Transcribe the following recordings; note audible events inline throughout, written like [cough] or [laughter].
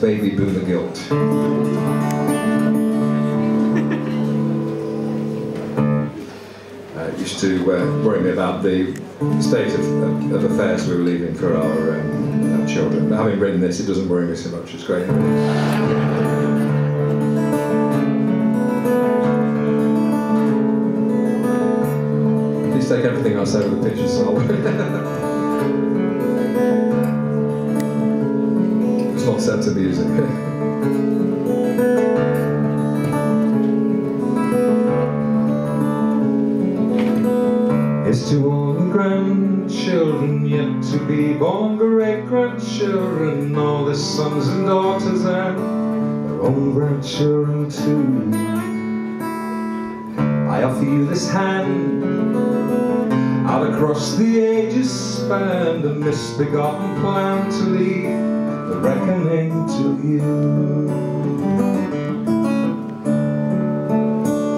baby boomer guilt. Uh, used to uh, worry me about the state of, of, affairs we were leaving for our, um, our children. But having written this, it doesn't worry me so much. It's great. Take everything else over the picture, Sol. it's set to music. [laughs] It's to all the grandchildren yet to be born, great grandchildren, all their sons and daughters, and their own grandchildren too. I offer you this hand, out across the ages span, the misbegotten plan to leave the reckoning to you.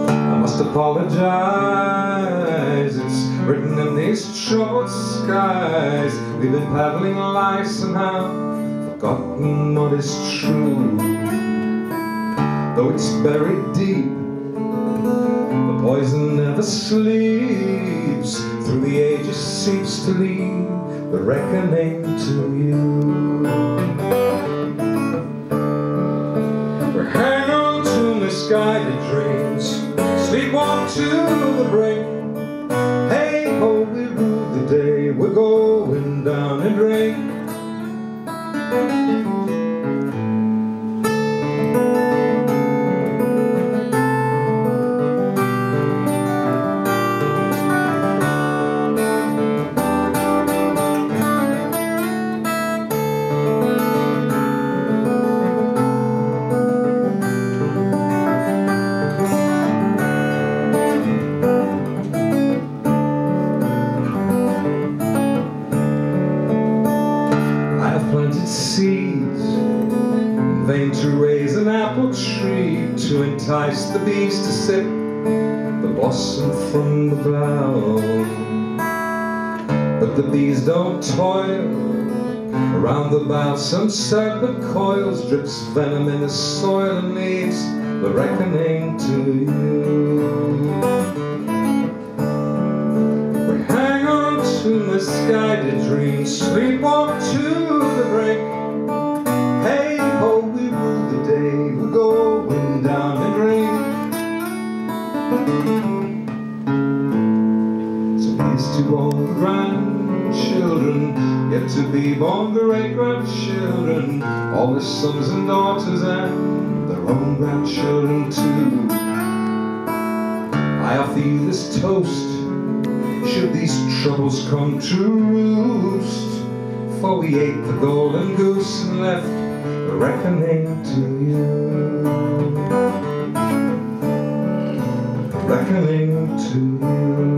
I must apologize, it's written in these troubled skies. We've been paddling life somehow, forgotten what is true. Though it's buried deep, the poison never sleeps. Through the ages seems to leave the reckoning to you. We hang on to misguided dreams, sleepwalk to the brink. Vain to raise an apple tree to entice the bees to sip the blossom from the bough. But the bees don't toil around the bough. Some serpent coils drips venom in the soil and leaves the reckoning to you. We hang on to misguided dreams, sleepwalk to the be born great grandchildren, all the sons and daughters and their own grandchildren too. I offer you this toast should these troubles come to roost. For we ate the golden goose and left the reckoning to you. Reckoning to you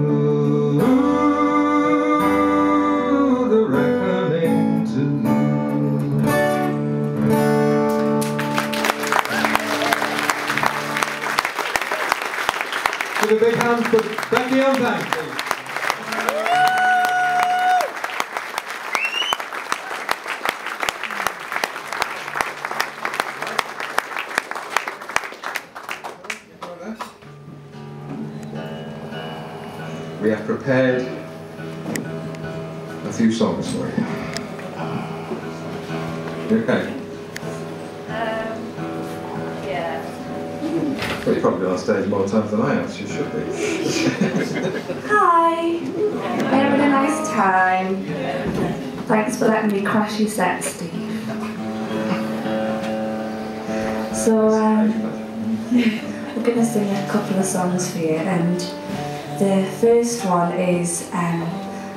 We have prepared a few songs for. You okay? Well, you've probably on stage more times than I have, so you should be. Hi. Having a nice time. Thanks for letting me crash your set, Steve. So, um, [laughs] we're going to sing a couple of songs for you, and the first one is um,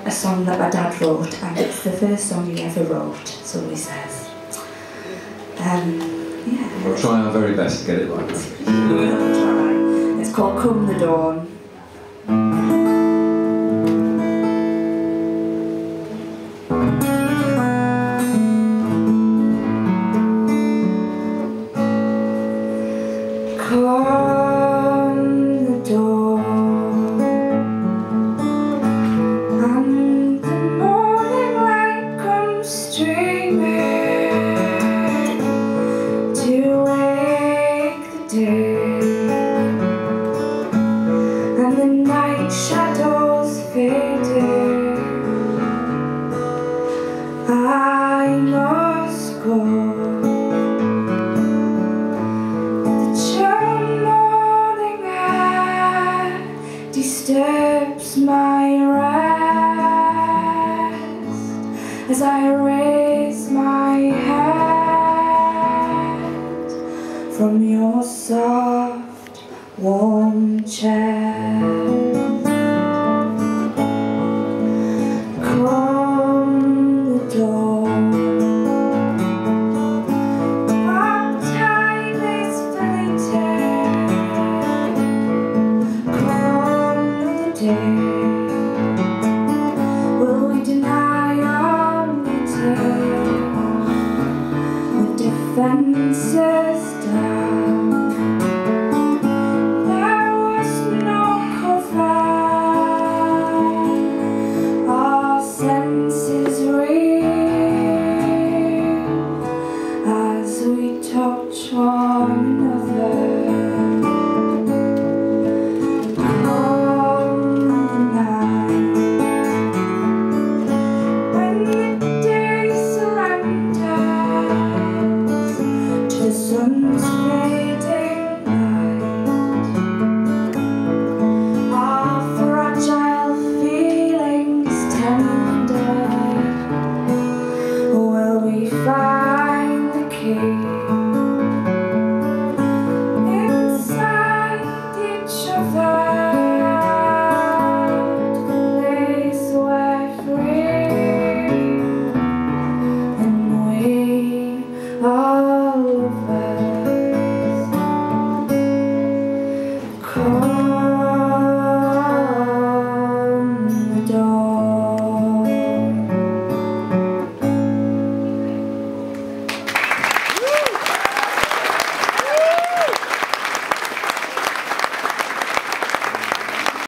a song that my dad wrote, and it's the first song he ever wrote, so he says. Um. We'll try our very best to get it right. It's called Come the Dawn. And the night shines. From your soft, warm chest. Come the dawn. Our time is fleeting. Come the day. Will we deny our meeting with defenses